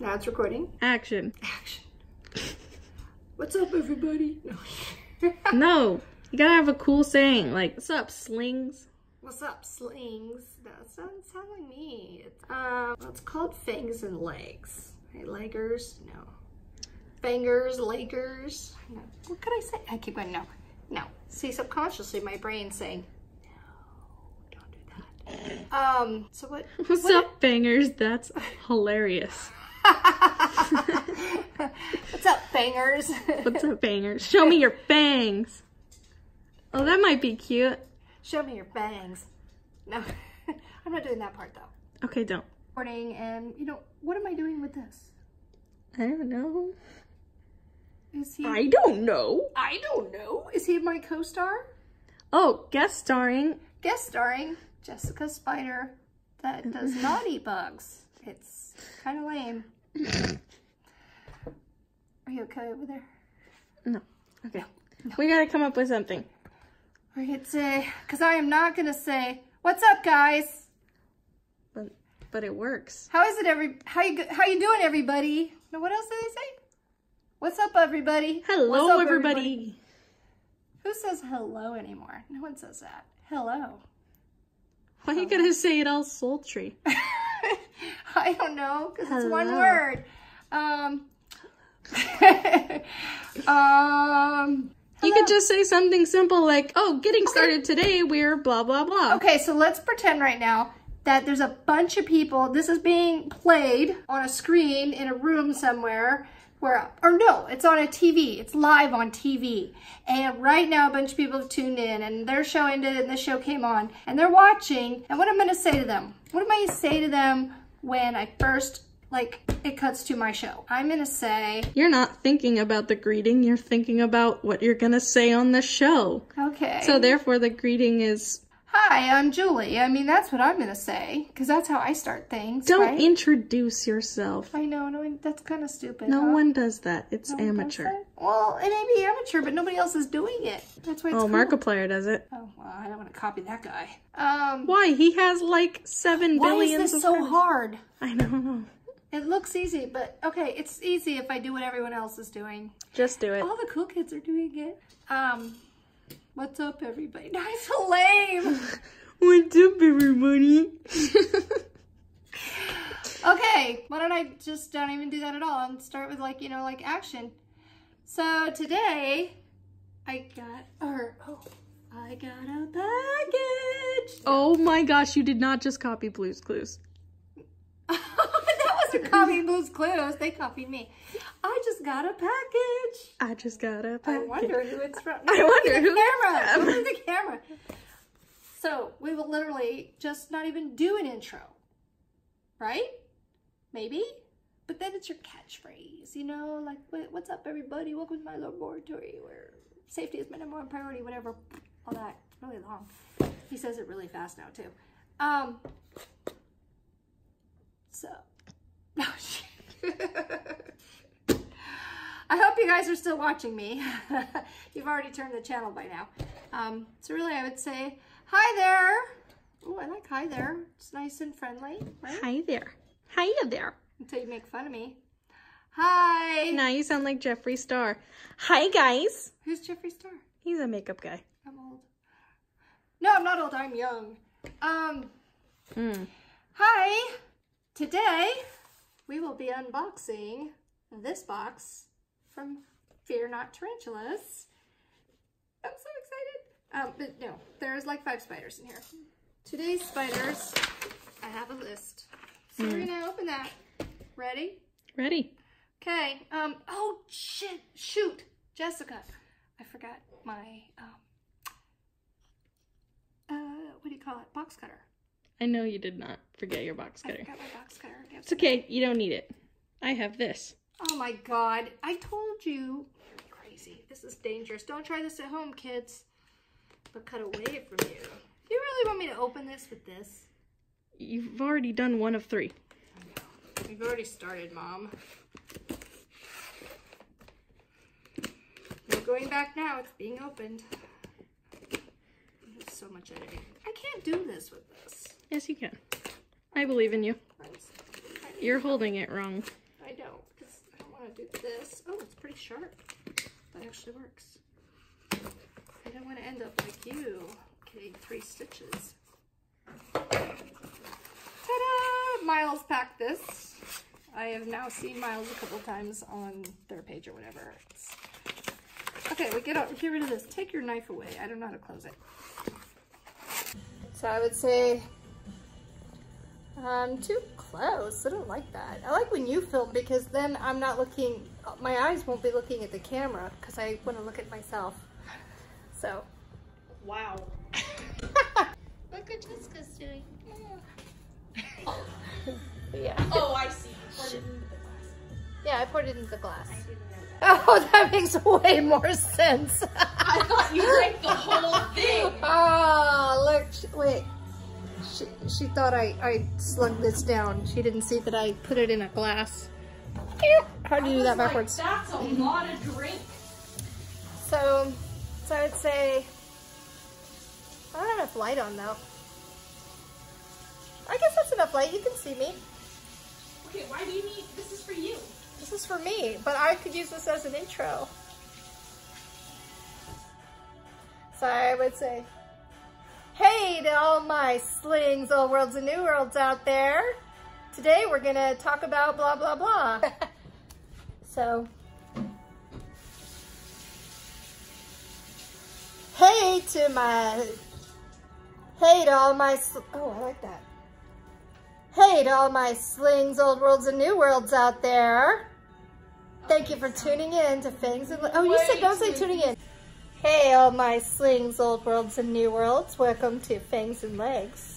Now it's recording. Action. Action. What's up, everybody? No. No, you gotta have a cool saying like, what's up, slings? What's up, slings? That doesn't sound like me. It's, um, well, it's called fangs and legs. Hey, leggers? No. Fingers, leggers? No. What could I say? I keep going, no. No. See, subconsciously, my brain's saying, no, don't do that. Um, so what? What's what- up, bangers? That's hilarious. What's up, fangers? What's up, bangers? Show me your bangs. Oh, that might be cute. Show me your bangs. No, I'm not doing that part though. Okay, don't. Morning, and you know, what am I doing with this? I don't know. Is he? I don't know. I don't know. Is he my co-star? Oh, guest starring. Guest starring Jessica Spider that does not eat bugs. It's kind of lame. Are you okay over there? No. Okay. We gotta come up with something. Or you'd say, because I am not gonna say, "What's up, guys? But but it works. How is it, every? How you how you doing, everybody?" No, what else do they say? What's up, everybody? Hello, up, everybody. Who says hello anymore? No one says that. Hello. Why are you gotta say it all sultry? I don't know, because it's one word. Um. um. You could just say something simple like, "Oh, getting started today. We're blah blah blah." Okay, so let's pretend right now that there's a bunch of people. This is being played on a screen in a room somewhere. Where, or no, it's on a TV. It's live on TV. And right now, a bunch of people have tuned in and their show ended and this show came on and they're watching. And what I'm going to say to them? What am I going to say to them when I first, like, it cuts to my show? I'm to say, You're not thinking about the greeting, you're thinking about what you're gonna say on the show. okay. So therefore the greeting is Hi, I'm Julie. I mean, that's what I'm going to say because that's how I start things. don't right? introduce yourself. I know, no, that's kind of stupid. No huh? one does that. It's No amateur. that? Well, it may be amateur, but nobody else is doing it. That's why it's Oh, cool. Markiplier does it. Oh, well, I don't want to copy that guy. Um, Why? He has like seven why billion. is this so hard? I don't know. It looks easy, but okay, it's easy if I do what everyone else is doing. Just do it. All the cool kids are doing it. Um, what's up, everybody? That's so lame. What's up, everybody? Okay, why don't I just don't even do that at all and start with like, you know, like action. So today I got, or, oh, I got a package. oh my gosh! You did not just copy Blue's Clues. Wasn't copying Blue's Clues. They copied me. I just got a package. I just got a I package. wonder who it's from. I wonder at the who camera. from. Look at the camera. So we will literally just not even do an intro, right? Maybe, but then it's your catchphrase, you know, like "What's up, everybody? Welcome to my laboratory, where safety is my number one priority." Whatever, all that. Really long. He says it really fast now too. Um. So. I hope you guys are still watching me. You've already turned the channel by now. Um, so really, I would say, hi there. Oh, I like hi there. It's nice and friendly, right? Hi there. Hiya there. Until you make fun of me. Hi. Now you sound like Jeffree Star. Hi guys. Who's Jeffree Star? He's a makeup guy. I'm old. No, I'm not old. I'm young. Um, Hmm. hi. Today, we will be unboxing this box from Fear Not Tarantulas. I'm so excited. Um, but no, there's like five spiders in here. Today's spiders, I have a list. So we're gonna open that. Ready? Ready? Okay. Um. Oh shit! Shoot, Jessica. I forgot my um. Uh, what do you call it? Box cutter. I know you did not forget your box cutter. I forgot my box cutter. It's okay. You don't need it. I have this. Oh my god! I told you. You're crazy. This is dangerous. Don't try this at home, kids. But cut away from you. You really want me to open this with this? You've already done one of three. We've already started, Mom. No going back now. It's being opened. There's so much editing. I can't do this with this. Yes, you can. I believe in you. You're holding it wrong. I don't, because I don't want to do this. Oh, it's pretty sharp. That actually works. I don't want to end up like you, getting three stitches. Ta-da! Miles packed this. I have now seen Miles a couple times on their page or whatever. It's... Okay, we get, out, get rid of this. Take your knife away. I don't know how to close it. So I would say um, too close. I don't like that. I like when you film because then I'm not looking, my eyes won't be looking at the camera because I want to look at myself. So. Wow. look what Jessica's doing. yeah. Oh, I see. Yeah, I poured it into the glass. Oh, that makes way more sense. I thought you drank the whole thing. Oh, look. Wait. She, she thought I, I slugged this down. She didn't see that I put it in a glass. How do you do that backwards? Like, That's a lot of drink. So, so I'd say, I don't have enough light on though. I guess that's enough light. You can see me. Okay, why do you need, this is for you. This is for me, but I could use this as an intro. So I would say, hey to all my slings, old worlds and new worlds out there. Today we're gonna talk about blah, blah, blah. so, hey to my, hey to all my, oh, I like that. Hey to all my slings, old worlds, and new worlds out there. Thank you for tuning in to Fangs and... Oh, you said don't say tuning in. Hey, all my slings, old worlds, and new worlds. Welcome to Fangs and Legs.